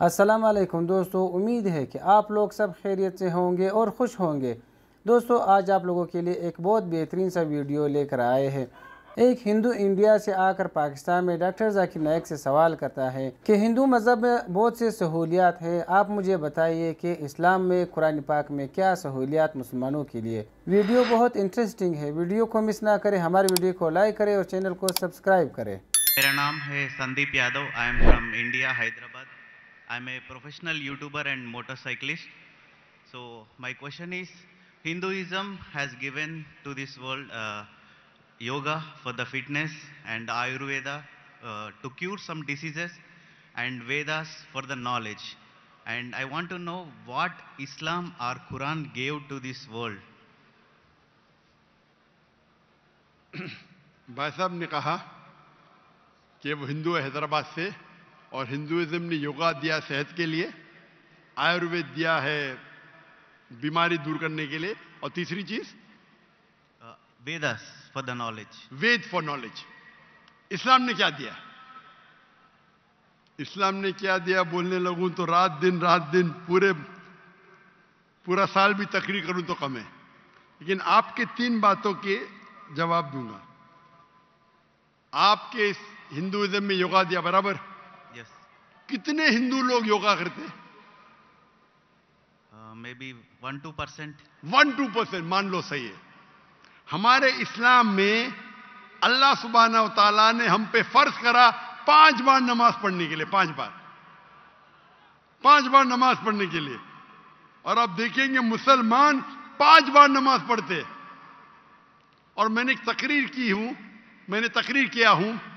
अस्सलाम वालेकुम दोस्तों। उम्मीद है कि आप लोग सब खैरियत से होंगे और खुश होंगे। दोस्तों, आज आप लोगों के लिए एक बहुत बेहतरीन सा वीडियो लेकर आए हैं। एक हिंदू इंडिया से आकर पाकिस्तान में डॉक्टर जाकिर नायक से सवाल करता है कि हिंदू मज़हब में बहुत सी सहूलियात हैं। आप मुझे बताइए कि इस्लाम में, कुरान पाक में क्या सहूलियात मुसलमानों के लिए? वीडियो बहुत इंटरेस्टिंग है। वीडियो को मिस ना करें। हमारे वीडियो को लाइक करें और चैनल को सब्सक्राइब करें। मेरा नाम है Sandeep Yadav. I am from India Hyderabad I am a professional YouTuber and motorcyclist so my question is Hinduism has given to this world uh, yoga for the fitness and Ayurveda uh, to cure some diseases and Vedas for the knowledge. And I want to know what Islam or Quran gave to this world. भाई साहब ने कहा कि वो हिंदू है हैदराबाद से और Hinduism ने योगा दिया सेहत के लिए आयुर्वेद दिया है बीमारी दूर करने के लिए और तीसरी चीज़? Vedas for the knowledge. Veda for knowledge. Islam ने क्या दिया? इस्लाम ने क्या दिया? बोलने लगूं तो रात दिन रात दिन पूरे पूरा साल भी तकरीर करूँ तो कम है। लेकिन आपके तीन बातों के जवाब दूँगा। आपके हिंदुइज्म में योगा दिया बराबर. कितने हिंदू लोग योगा करते हैं? Uh, maybe 1 2 percent. One two percent मान लो सही है। हमारे इस्लाम में अल्लाह सुबहाना ताला ने हम पे फ़र्ज़ करा पाँच बार नमाज़ पढ़ने के लिए पाँच बार। पाँच बार नमाज़ पढ़ने के लिए। और आप देखेंगे मुसलमान पाँच बार नमाज़ पढ़ते और मैंने तकरीर की हूँ मैंने तकरीर किया हूँ।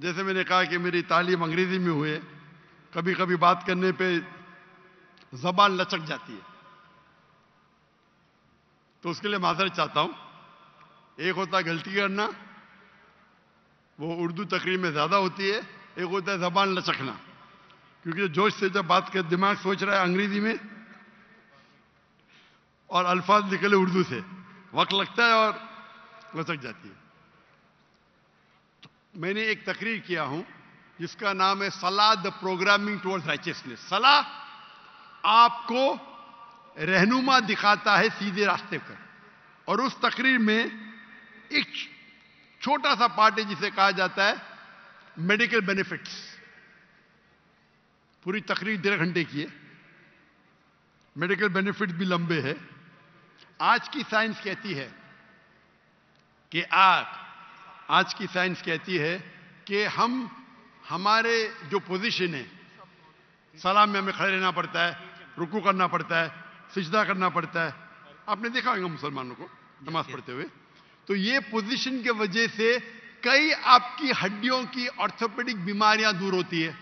जैसे मैंने कहा कि मेरी तालीम अंग्रेज़ी में हुए कभी कभी बात करने पे जबान लचक जाती है। तो उसके लिए माजरत चाहता हूँ, एक होता गलती करना, वो उर्दू तकरीर में ज़्यादा होती है, एक होता है जबान लचकना। क्योंकि जोश से जब बात कर, दिमाग सोच रहा है अंग्रेज़ी में, और अल्फाज निकले उर्दू से, वक्त लगता है और लचक जाती है। मैंने एक तकरीर किया हूँ, जिसका नाम है सलाह द प्रोग्रामिंग टुवर्ड्स राइचियसनेस। सलाह आपको रहनुमा दिखाता है सीधे रास्ते पर। और उस तकरीर में एक छोटा सा पार्ट है जिसे कहा जाता है मेडिकल बेनिफिट्स। पूरी तकरीर डेढ़ घंटे की है। मेडिकल बेनिफिट भी लंबे हैं। आज की साइंस कहती है कि आज आज की साइंस कहती है कि हम हमारे जो पोजीशन है सलाम में हमें खड़े रहना पड़ता है रुकू करना पड़ता है सिजदा करना पड़ता है। आपने देखा होगा मुसलमानों को नमाज़ पढ़ते हुए। तो ये पोजीशन के वजह से कई आपकी हड्डियों की ऑर्थोपेडिक बीमारियाँ दूर होती है।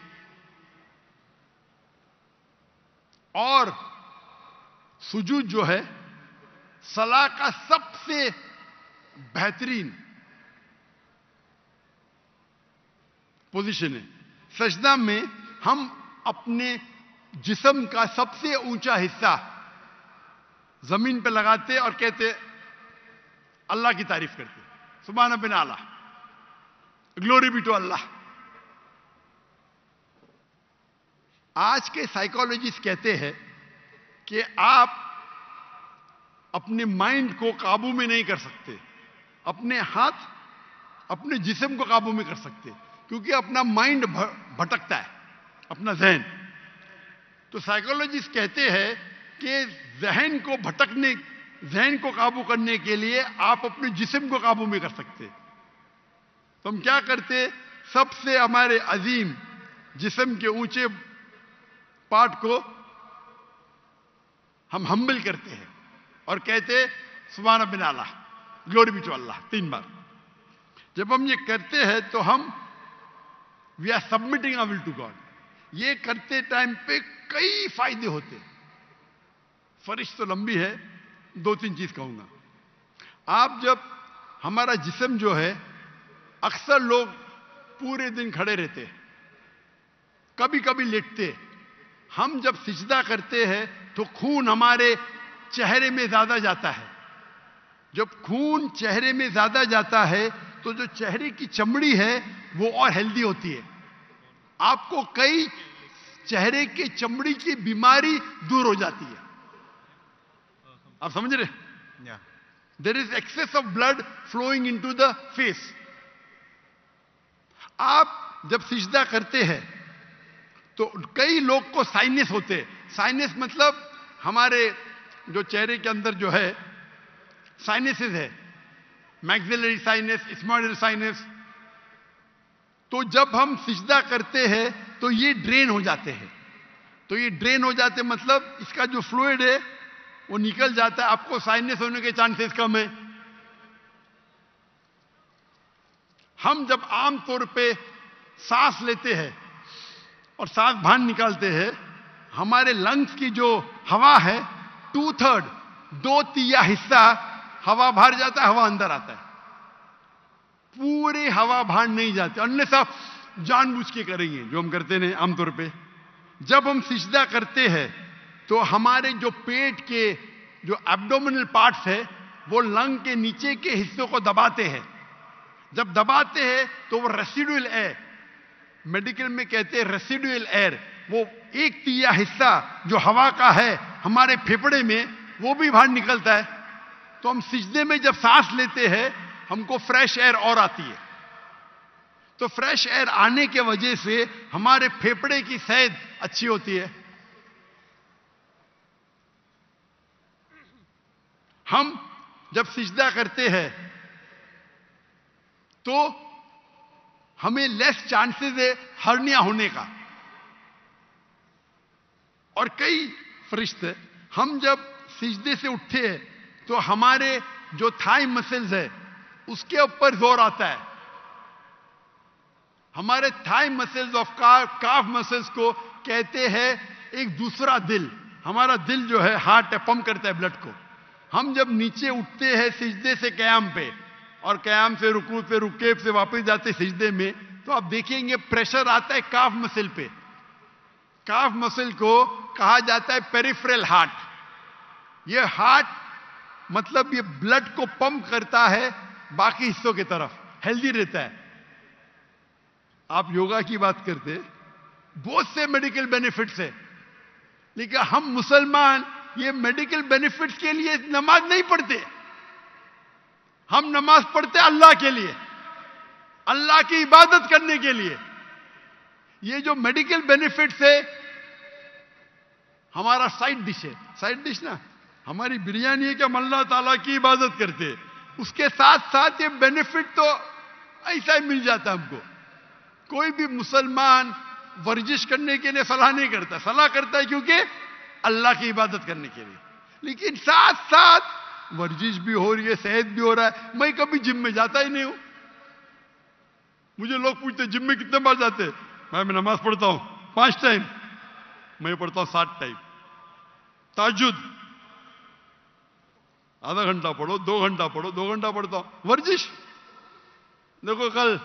और सुजूद जो है सलाह का सबसे बेहतरीन पोजीशन है। सजदा में हम अपने जिसम का सबसे ऊँचा हिस्सा ज़मीन पे लगाते और कहते, अल्लाह की तारीफ़ करते। सुबह बिन आला। ग्लोरी बी टू अल्लाह आज के साइकोलॉजिस्ट कहते हैं कि आप अपने माइंड को काबू में नहीं कर सकते। अपने हाथ, अपने जिस्म को काबू में कर सकते। क्योंकि अपना माइंड भटकता है, अपना जहन तो साइकोलॉजिस्ट कहते हैं कि जहन को भटकने जहन को काबू करने के लिए आप अपने जिस्म को काबू में कर सकते तो हम क्या करते सबसे हमारे अजीम जिस्म के ऊँचे पार्ट को हम हम्बल करते हैं और कहते सुबहान बिन आला ग्लोरी बी टू अल्लाह तीन बार। जब हम ये करते हैं तो हम we are submitting a will to God ये करते टाइम पे कई फ़ायदे होते फरिश तो लंबी है, दो तीन चीज़ कहूँगा। आप जब, हमारा जिस्म जो है, अक्सर लोग पूरे दिन खड़े रहते हैं। कभी कभी लेटते हम जब सिजदा करते हैं तो खून हमारे चेहरे में ज़्यादा जाता है। जब खून चेहरे में ज़्यादा जाता है तो जो चेहरे की चमड़ी है वो और हेल्दी होती है। आपको कई चेहरे के चमड़ी की बीमारी दूर हो जाती है। आप समझ रहे there is excess of blood flowing into the face आप जब सिजदा करते हैं तो कई लोग को साइनस होते हैं। साइनस मतलब हमारे जो चेहरे के अंदर जो है साइनसेस है। मैक्सिलरी साइनस स्मॉडल साइनस तो जब हम सिजदा करते हैं तो ये ड्रेन हो जाते हैं। तो ये ड्रेन हो जाते मतलब इसका जो फ्लूड है, वो निकल जाता है। आपको साइनस होने के चांसेस कम है। हम जब आमतौर पे सांस लेते हैं और सांस बाहर निकालते हैं, हमारे लंग्स की जो हवा है टू थर्ड दो तिया हिस्सा हवा बाहर जाता है, हवा अंदर आता है। पूरे हवा बाहर नहीं जाती। अन्यथा जानबूझ के करेंगे, जो हम करते हैं आमतौर पे। जब हम सिजदा करते हैं तो हमारे जो पेट के जो एब्डोमिनल पार्ट्स है, वो लंग के नीचे के हिस्सों को दबाते हैं। जब दबाते हैं तो वो रेसिडुअल एयर मेडिकल में कहते हैं रेसिडुअल एयर वो एक तिया हिस्सा जो हवा का है, हमारे फेफड़े में, वो भी बाहर निकलता है। तो हम सिजदे में जब सांस लेते हैं, हमको फ्रेश एयर और आती है। तो फ्रेश एयर आने के वजह से हमारे फेफड़े की सेहत अच्छी होती है। हम जब सिजदा करते हैं तो हमें लेस चांसेस है हर्निया होने का। और कई फरिश्ते, हम जब सिजदे से उठते हैं तो हमारे जो थाई मसल्स है, उसके ऊपर ज़ोर आता है। हमारे thigh muscles of calf muscles को कहते हैं एक दूसरा दिल। हमारा दिल जो है, हार्ट है, पंप करता है ब्लड को। हम जब नीचे उठते हैं सिजदे से कयाम पे, और कयाम से रुकू पे, रुके से वापस जाते सिजदे में तो आप देखेंगे प्रेशर आता है काफ मसल पे। काफ मसल को कहा जाता है पेरिफ्रल हार्ट। ये हार्ट मतलब ये ब्लड को पंप करता है बाकी हिस्सों की तरफ़। हेल्दी रहता है। आप योगा की बात करते, बहुत से मेडिकल बेनिफिट्स है। लेकिन हम मुसलमान, ये मेडिकल बेनिफिट्स के लिए नमाज़ नहीं पढ़ते। हम नमाज़ पढ़ते अल्लाह के लिए, अल्लाह की इबादत करने के लिए। ये जो मेडिकल बेनिफिट्स है, हमारा साइड डिश है। साइड डिश ना? हमारी बिरयानी है कि हम अल्लाह ताला की इबादत करते उसके साथ साथ ये बेनिफिट तो ऐसा ही मिल जाता हमको। कोई भी मुसलमान वर्जिश करने के लिए सलाह नहीं करता। सलाह करता है क्योंकि अल्लाह की इबादत करने के लिए। लेकिन साथ साथ वर्जिश भी हो रही है, सेहत भी हो रहा है। मैं कभी जिम में जाता ही नहीं हूँ। मुझे लोग पूछते जिम में कितने बार जाते मैं मैं नमाज़ पढ़ता हूँ। पाँच टाइम। मैं पढ़ता हूँ सात टाइम। ताजुद। आधा घंटा पढ़ो, दो घंटा पढ़ो, दो घंटा पढ़ता हूँ। वर्जिश। देखो, कल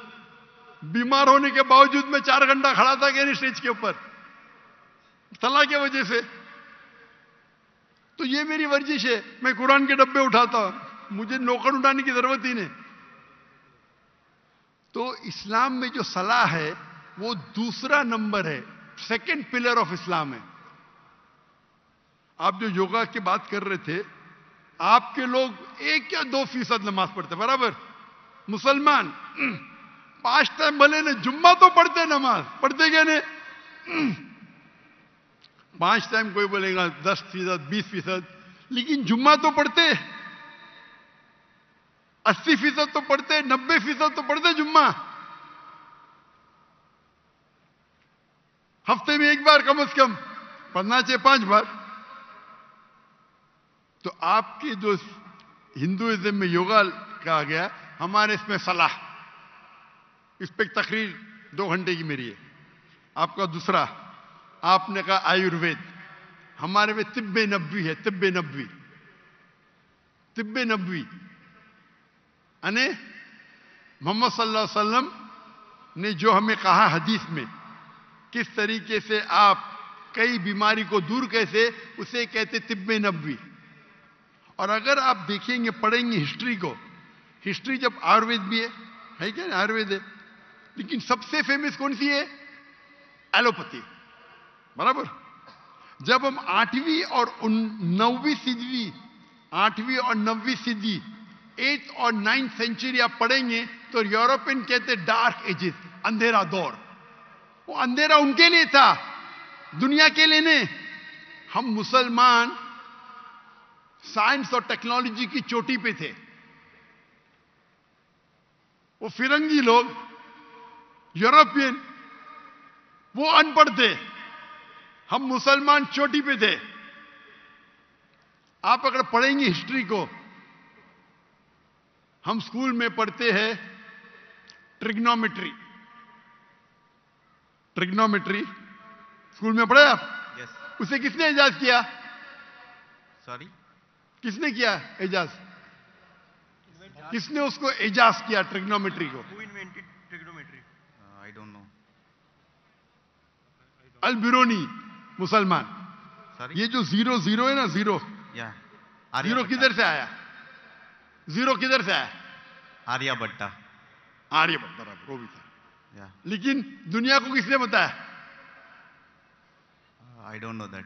बीमार होने के बावजूद मैं चार घंटा खड़ा था कि नहीं स्टेज के ऊपर। सलाह की वजह से। तो ये मेरी वर्जिश है, मैं कुरान के डब्बे उठाता हूँ। मुझे नौकर उठाने की ज़रूरत ही नहीं। तो इस्लाम में जो सलाह है, वो दूसरा नंबर है। सेकंड पिलर ऑफ़ इस्लाम है। आप जो योगा की बात कर रहे थे आपके लोग एक या दो फ़ीसद नमाज़ पढ़ते बराबर? मुसलमान पाँच टाइम भले ने जुम्मा तो पढ़ते नमाज़, पढ़ते क्या ने पाँच टाइम कोई बोलेगा दस फ़ीसद, बीस फ़ीसद, लेकिन जुम्मा तो पढ़ते अस्सी फ़ीसद तो पढ़ते नब्बे फ़ीसद तो पढ़ते जुम्मा। हफ़्ते में एक बार कम से कम, पढ़ना चाहिए पाँच बार। तो आपके जो हिंदुइज्म में योगा कहा गया, हमारे इसमें सलाह। इस पर तकरीर दो घंटे की मेरी है। आपका दूसरा, आपने कहा आयुर्वेद। हमारे में तिब्बे नब्बी है, तिब्बे नब्बी। तिब्बे नब्बी। अने मोहम्मद सल्लल्लाहु अलैहि वसल्लम ने जो हमें कहा हदीस में, किस तरीके से आप कई बीमारी को दूर कैसे, उसे कहते तिब्बे नब्बी। और अगर आप देखेंगे, पढ़ेंगे हिस्ट्री को, हिस्ट्री जब आयुर्वेद भी है है क्या आयुर्वेद है। लेकिन सबसे फ़ेमस कौन सी है? एलोपैथी। बराबर? जब हम आठवीं और नौवीं सिद्धवी आठवीं और नौवीं सिद्धि एट और नाइन्थ सेंचुरी आप पढ़ेंगे तो यूरोपियन कहते डार्क एजेस अंधेरा दौर। वो अंधेरा उनके लिए था, दुनिया के लिए नहीं। हम मुसलमान साइंस और टेक्नोलॉजी की चोटी पे थे। वो फिरंगी लोग यूरोपियन वो अनपढ़ थे। हम मुसलमान चोटी पे थे। आप अगर पढ़ेंगे हिस्ट्री को हम स्कूल में पढ़ते हैं ट्रिग्नोमेट्री। ट्रिग्नोमेट्री स्कूल में पढ़े आप? Yes. उसे किसने इजाज किया? Sorry? किसने किया एजाज किसने उसको एजाज किया ट्रिग्नोमेट्री को trigonometry? Uh. अल बिरोनी मुसलमान Sorry? ये जो ज़ीरो ज़ीरो है ना ज़ीरो Yeah. ज़ीरो किधर से आया ज़ीरो किधर से आया Aryabhatta. आर्यभट्ट बराबर वो भी था Yeah. लेकिन दुनिया को किसने बताया आई डोंट नो दैट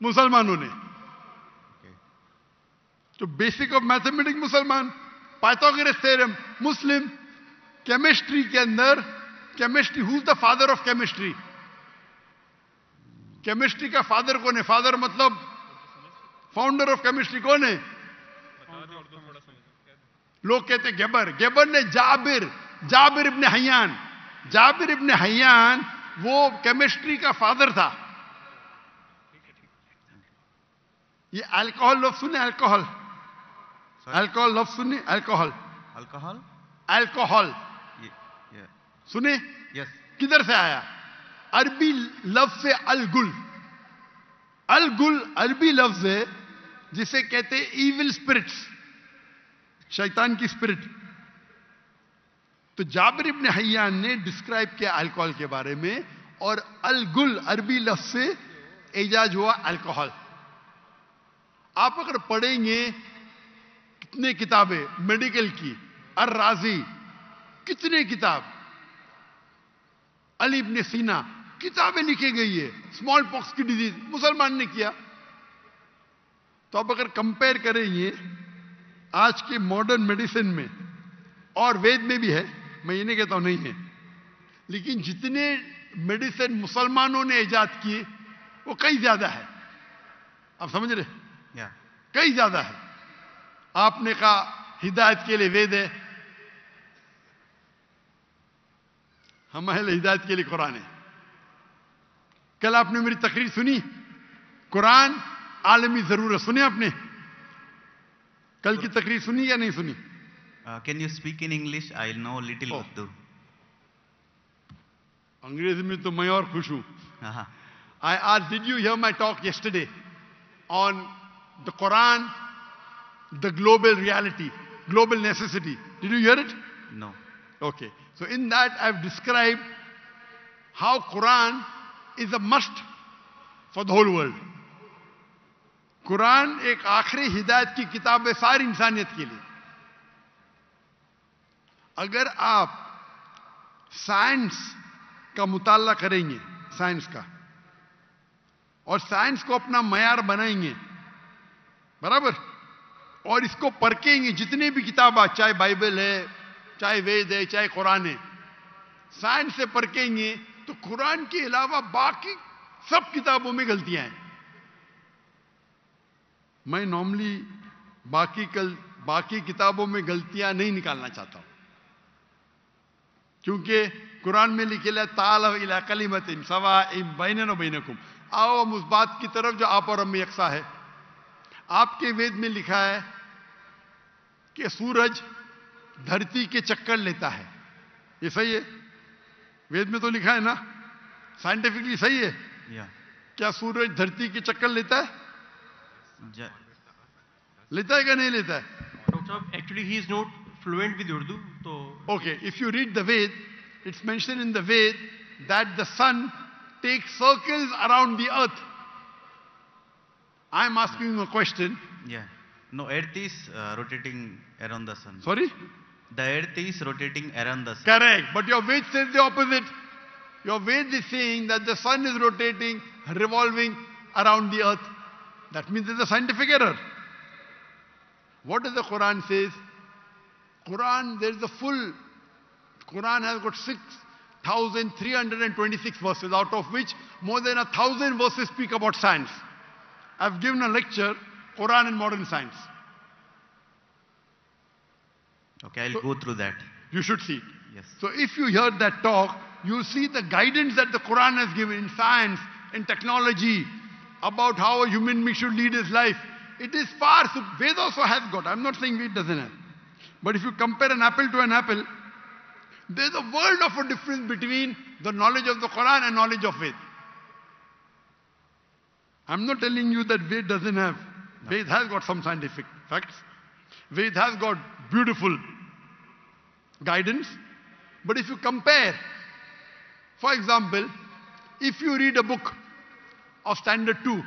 मुसलमानों ने. तो बेसिक ऑफ़ मैथमेटिक्स मुसलमान पाइथागोरस थ्योरम मुस्लिम केमिस्ट्री के अंदर chemistry who the father of chemistry chemistry का फादर कौन है? फादर मतलब फाउंडर ऑफ़ केमिस्ट्री कौन है? लोग कहते हैं गेबर। गेबर ने Jabir Jabir ibn Hayyan. Jabir ibn Hayyan, वो केमिस्ट्री का फादर था। ये अल्कोहल लोग सुने अल्कोहल? अल्कोहल लफ्ज सुने अल्कोहल? अल्कोहल Ye- सुने Yes. किधर से आया? अरबी लफ्ज से अलगुल। अलगुल अरबी लफ्ज है जिसे कहते इविल स्पिरिट्स शैतान की स्पिरिट तो जाबिर इब्ने हयान ने डिस्क्राइब किया अल्कोहल के बारे में और अलगुल अरबी लफ्ज से एजाज हुआ अल्कोहल आप अगर पढ़ेंगे कितने किताबें मेडिकल की अर राज़ी कितने किताब? अली इब्ने सीना किताबें लिखी गई है स्मॉल पॉक्स की डिज़ीज़ मुसलमान ने किया। तो आप अगर कंपेयर करेंगे आज के मॉडर्न मेडिसिन में और वेद में भी है मैं ये नहीं कहता हूँ नहीं है लेकिन जितने मेडिसिन मुसलमानों ने ईजाद किए वो कई ज़्यादा है। आप समझ रहे Yeah. कई ज़्यादा है। आपने कहा हिदायत के लिए वेद है। हमारे लिए हिदायत के लिए कुरान है। कल आपने मेरी तकरीर सुनी। कुरान आलमी ज़रूरत सुने आपने? कल की तकरीर सुनी या नहीं सुनी? Can you speak in English I know little Urdu अंग्रेज़ी में तो मैं और खुश हूँ। I are did you have my talk yesterday on the Quran the global reality, global necessity? Did you hear it? No. Okay. So in that I've described how Quran is a must for the whole world. Quran एक आखिरी हिदायत की किताब है सारी इंसानियत के लिए अगर आप साइंस का मुताला करेंगे साइंस का और साइंस को अपना मैार बनाएँगे बराबर और इसको परखेंगे। जितने भी किताब चाहे बाइबल है, चाहे वेद है, चाहे कुरान है, साइंस से परखेंगे तो कुरान के अलावा बाकी सब किताबों में गलतियाँ हैं। मैं नॉर्मली बाकी कल, बाकी किताबों में गलतियाँ नहीं निकालना चाहता हूँ। क्योंकि कुरान में लिखे ला, ताल इला कलीमत सवा बैन बैनकुम। आओ हम उस बात की तरफ़ जो आप और हम में यकसा है। आपके वेद में लिखा है कि सूरज धरती के चक्कर लेता है। ये सही है? वेद में तो लिखा है ना? साइंटिफिकली सही है? yeah. क्या सूरज धरती के चक्कर लेता है? लेता है क्या नहीं लेता है? उर्दू तो okay if you read the Veda it's mention in the Veda that the sun take circles around the earth I'm asking a question. yeah. No, Earth is uh, rotating around the sun. Sorry? The Earth is rotating around the sun. Correct. But your Ved says the opposite. Your Ved is saying that the sun is rotating, revolving around the earth. That means there's a scientific error. What does the Quran says? Quran, there is a full, Quran has got 6,326 verses, out of which more than a thousand verses speak about science. I've given a lecture, Quran and modern science. Okay, I'll So- go through that. You should see it. Yes. So if you hear that talk, you see the guidance that the Quran has given in science, in technology, about how a human being should lead his life. It is far, so Ved also has got. I'm not saying Ved doesn't have. But if you compare an apple to an apple, there's a world of a difference between the knowledge of the Quran and knowledge of Ved. I'm not telling you that Ved doesn't have. Ved has got some scientific facts. Ved has got beautiful guidance. But if you compare, for example, if you read a book of standard 2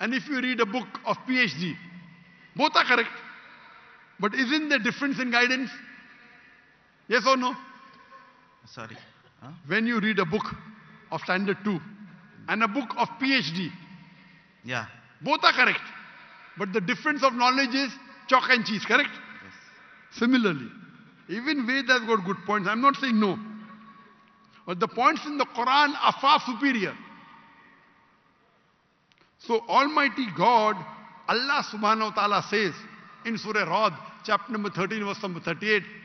and if you read a book of PhD, both are correct. But isn't there difference in guidance? Yes or no? Sorry. Huh? When you read a book of standard 2 and a book of PhD, Yeah. both are correct. But the difference of knowledge is chalk and cheese, correct? Yes. Similarly, even Ved has got good points. I'm not saying no. But the points in the Quran are far superior. So Almighty God, Allah subhanahu wa ta'ala says in Surah Rad, chapter number 13, verse number 38,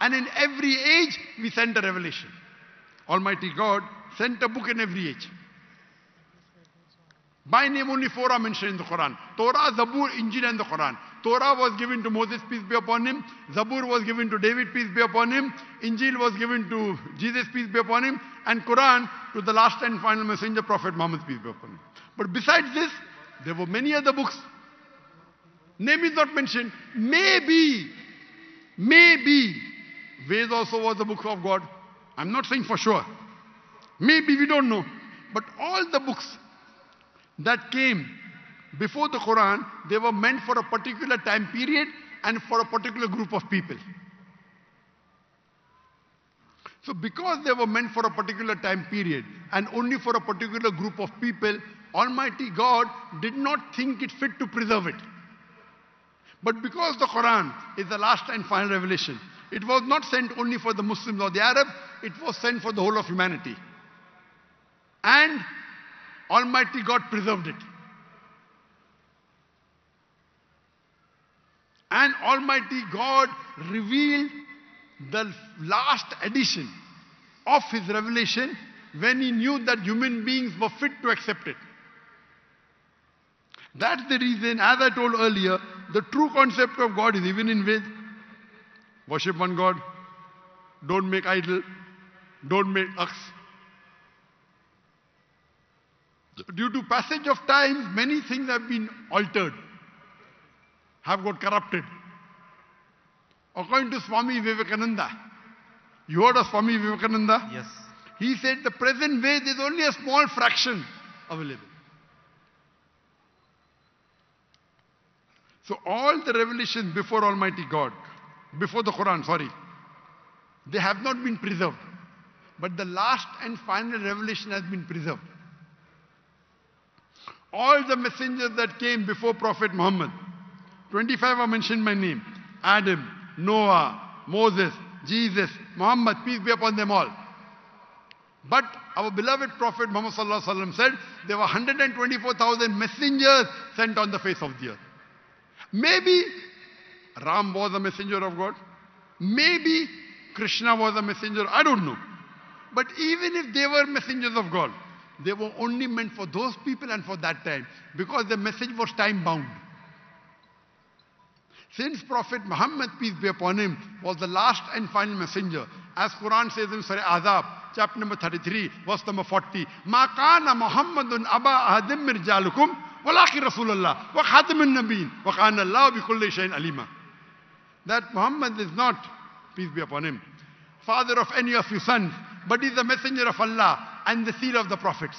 And in every age, we sent a revelation. Almighty God sent a book in every age. By name only four are mentioned in the Quran. Torah, Zabur, Injil and the Quran. Torah was given to Moses, peace be upon him. Zabur was given to David, peace be upon him. Injil was given to Jesus, peace be upon him. And Quran to the last and final messenger, Prophet Muhammad, peace be upon him. But besides this, there were many other books. Name is not mentioned. Maybe, maybe, Ved also was the book of God. I'm not saying for sure. Maybe we don't know. But all the books that came before the Quran, they were meant for a particular time period and for a particular group of people. So because they were meant for a particular time period and only for a particular group of people, Almighty God did not think it fit to preserve it. But because the Quran is the last and final revelation, it was not sent only for the Muslims or the Arabs, it was sent for the whole of humanity. And Almighty God preserved it. And Almighty God revealed the last edition of His revelation when He knew that human beings were fit to accept it. That's the reason, as I told earlier, the true concept of God is even in Ved. Worship one God. Don't make idol. Don't make ox. Due to passage of time, many things have been altered, have got corrupted. According to Swami Vivekananda, you heard of Swami Vivekananda? Yes. He said the present way there's only a small fraction available. So all the revelations before Almighty God, before the Quran, sorry, they have not been preserved. But the last and final revelation has been preserved. All the messengers that came before Prophet Muhammad, 25 are mentioned by name. Adam, Noah, Moses, Jesus, Muhammad, peace be upon them all. But our beloved Prophet Muhammad said there were 124,000 messengers sent on the face of the earth. Maybe Ram was a messenger of God. Maybe Krishna was a messenger. I don't know. But even if they were messengers of God, they were only meant for those people and for that time because the message was time bound. Since Prophet Muhammad, peace be upon him, was the last and final messenger, as Quran says in Surah Azab, chapter number 33, verse number 40, Ma kana Muhammadun aba ahadim mirjalukum, walakin Rasulullah, wa khatamun nabeen, wa kana Allah bi kulli shayin alima. That Muhammad is not, peace be upon him, father of any of your sons, but is the messenger of Allah and the seal of the prophets.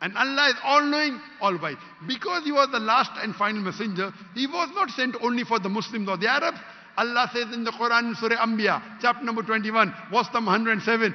And Allah is all knowing, all wise. Because he was the last and final messenger, he was not sent only for the Muslims or the Arabs, Allah says in the Quran in Surah Anbiya, chapter number 21, verse number 107,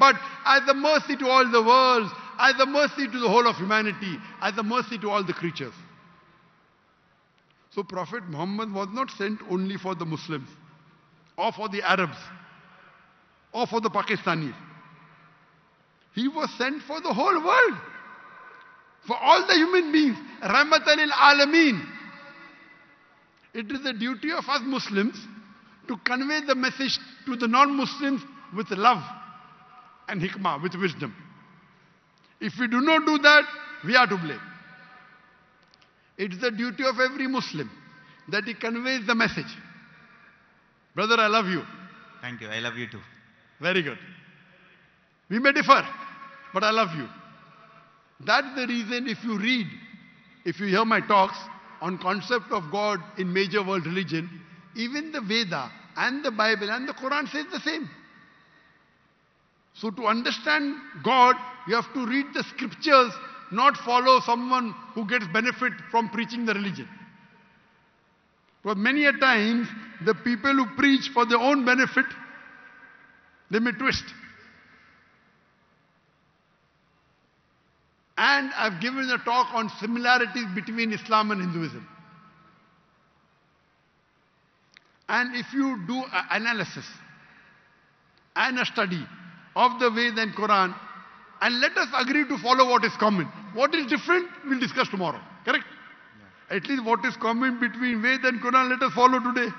but as a mercy to all the worlds, as a mercy to the whole of humanity, as a mercy to all the creatures. So Prophet Muhammad was not sent only for the Muslims, or for the Arabs, or for the Pakistanis. He was sent for the whole world. For all the human beings. Rahmatan lil Alameen. It is the duty of us Muslims to convey the message to the non-Muslims with love and hikmah, with wisdom. If we do not do that, we are to blame. It's the duty of every Muslim that he conveys the message. Brother, I love you. Thank you. I love you too. Very good. We may differ, but I love you. That's the reason if you read, if you hear my talks on concept of God in major world religion, even the Veda and the Bible and the Quran says the same. So to understand God, you have to read the scriptures, not follow someone who gets benefit from preaching the religion. Because many a times, the people who preach for their own benefit, they may twist. And I've given a talk on similarities between Islam and Hinduism. And if you do an analysis and a study of the Veda and Quran, and let us agree to follow what is common. What is different, we'll discuss tomorrow. At least what is common between Ved and Quran, let us follow today.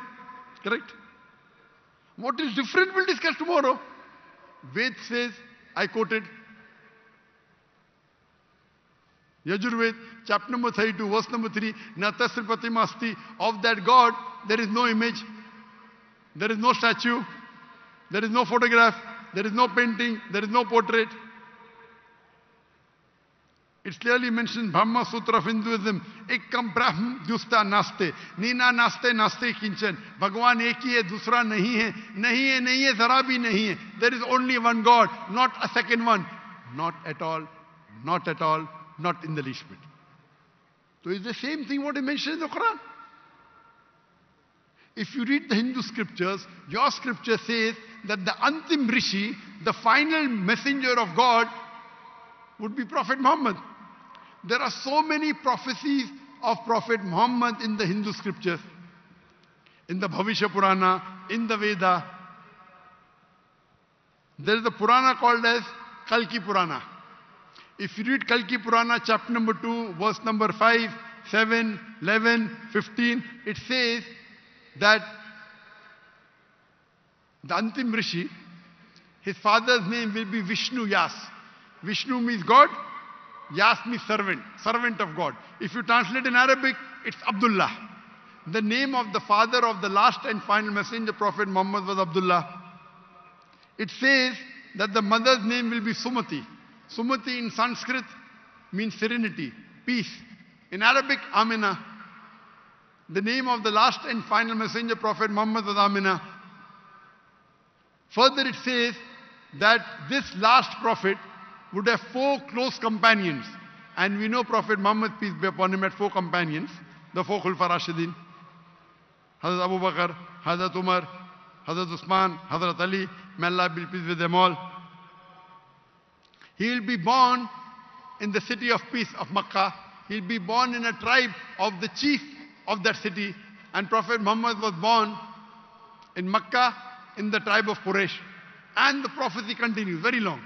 Correct? What is different, we'll discuss tomorrow. Ved says, I quoted, Yajurved, chapter number 32, verse number 3, Natasri Pratimasti, of that God, there is no image, there is no statue, there is no photograph, there is no painting, there is no portrait. It's clearly mentioned Brahma Sutra of Hinduism, Ekam Brahm Justa Naste, Nina Naste Naste Kinchan, Bhagwan एक ही है दूसरा नहीं है नहीं है नहीं है जरा भी नहीं है there is only one God not a second one not at all not at all not in the least bit so it's the same thing what he mentioned in the Quran if you read the Hindu scriptures your scripture says that the Antim Rishi the final messenger of God would be Prophet Muhammad there are so many prophecies of Prophet Muhammad in the Hindu scriptures, in the Bhavishya Purana, in the Veda. There is a Purana called as Kalki Purana. If you read Kalki Purana, chapter number 2, verse number 5, 7, 11, 15, it says that the Antim Rishi, his father's name will be Vishnu Yas. Vishnu means God, Yas means servant, servant of God. If you translate in Arabic, it's Abdullah. The name of the father of the last and final messenger, Prophet Muhammad, was Abdullah. It says that the mother's name will be Sumati. Sumati in Sanskrit means serenity, peace. In Arabic, Amina. The name of the last and final messenger, Prophet Muhammad, was Amina. Further, it says that this last prophet would have four close companions. And we know Prophet Muhammad, peace be upon him, had four companions, the four Khulfa Rashidin. Hazrat Abu Bakr, Hazrat Umar, Hazrat Usman, Hazrat Ali, may Allah be pleased with them all. He will be born in the city of peace of Makkah. He'll be born in a tribe of the chief of that city. And Prophet Muhammad was born in Makkah in the tribe of Quraysh. And the prophecy continues very long.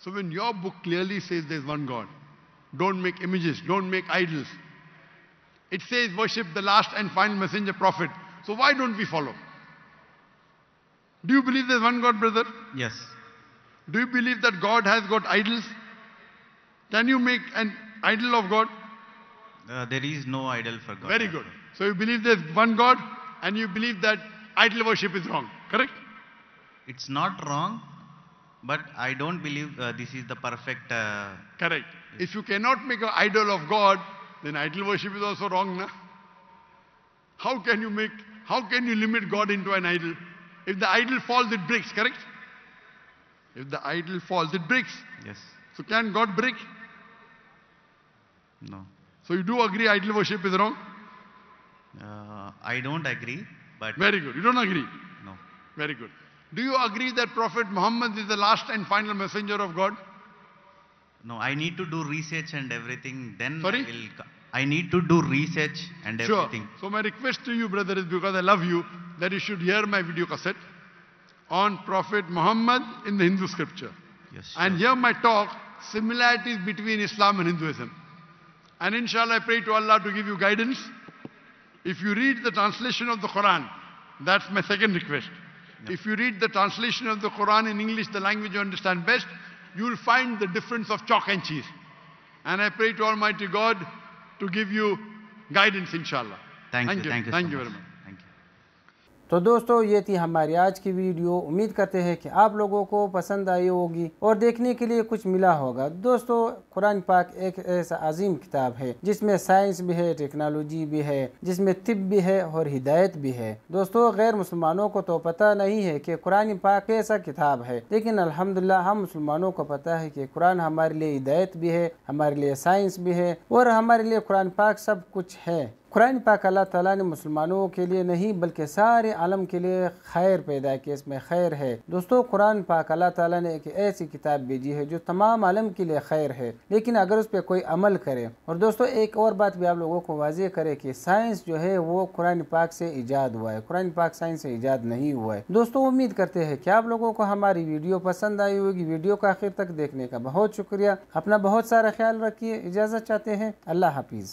So when your book clearly says there's one God, don't make images, don't make idols. It says worship the last and final messenger prophet. So why don't we follow? Do you believe there's one God, brother? Yes. Do you believe that God has got idols? Can you make an idol of God? Uh, there is no idol for God. Very good. So you believe there's one God and you believe that idol worship is wrong, correct? It's not wrong, but I don't believe uh, this is the perfect. Uh, Correct. If you cannot make an idol of God, then idol worship is also wrong, na? How can you make, how can you limit God into an idol? If the idol falls, it breaks, correct? If the idol falls, it breaks. yes. So can God break? No. So you do agree idol worship is wrong? Uh, I don't agree, but Very good. You don't agree? no. Very good. Do you agree that Prophet Muhammad is the last and final messenger of God? No, I need to do research and everything. Then Sorry? I will. I need to do research and Sure. everything. So my request to you, brother, is because I love you, that you should hear my video cassette on Prophet Muhammad in the Hindu scripture. Yes. And hear my talk, similarities between Islam and Hinduism. And inshallah, I pray to Allah to give you guidance. If you read the translation of the Quran, that's my second request. If you read the translation of the Quran in English, the language you understand best, you will find the difference of chalk and cheese. And I pray to Almighty God to give you guidance, inshallah. Thank, you. Thank you. Thank so you very much. Thank you. तो दोस्तों, ये थी हमारी आज की video. उम्मीद करते हैं कि आप लोगों को पसंद आई होगी और देखने के लिए कुछ मिला होगा। दोस्तों, कुरान पाक एक ऐसा अजीम किताब है, जिसमें साइंस भी है, टेक्नोलॉजी भी है, जिसमें तिब भी है और हिदायत भी है। दोस्तों, गैर मुसलमानों को तो पता नहीं है कि कुरान पाक ऐसा किताब है, लेकिन अल्हम्दुलिल्लाह हम मुसलमानों को पता है कि कुरान हमारे लिए हिदायत भी है, हमारे लिए साइंस भी है और हमारे लिए कुरान पाक सब कुछ है। कुरान पाक अल्लाह ताला ने मुसलमानों के लिए नहीं, बल्कि सारे आलम के लिए खैर पैदा किया इसमें खैर है। दोस्तों, कुरान पाक अल्लाह ताला ने एक ऐसी किताब भेजी है जो तमाम आलम के लिए खैर है, लेकिन अगर उस पर कोई अमल करे। और दोस्तों, एक और बात भी आप लोगों को वाजे करे कि साइंस जो है, वो कुरान पाक से ईजाद हुआ है। कुरान पाक साइंस से ईजाद नहीं हुआ है। दोस्तों, उम्मीद करते हैं कि आप लोगों को हमारी वीडियो पसंद आई होगी। वीडियो को आखिर तक देखने का बहुत शुक्रिया। अपना बहुत सारा ख्याल रखिए। इजाज़त चाहते हैं। अल्लाह हाफिज़।